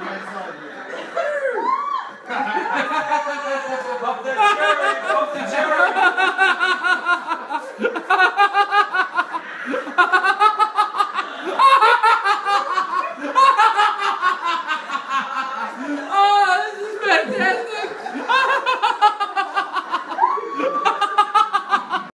Yeah.